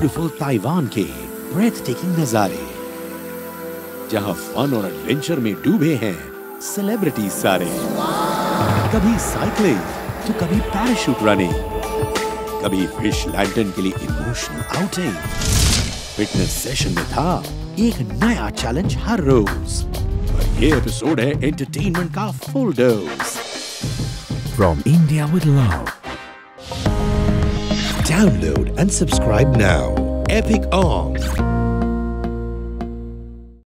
Beautiful Taiwan के breath taking नजारे जहाँ फन और एडवेंचर में डूबे हैं सेलिब्रिटीज सारे। कभी साइकिलिंग तो कभी पैराशूट रनिंग कभी फ़िश लैंटन के लिए इमोशनल आउटिंग फिटनेस सेशन में था एक नया चैलेंज हर रोज। और ये एपिसोड है एंटरटेनमेंट का full dose From India with love. Download and subscribe now. Epic On.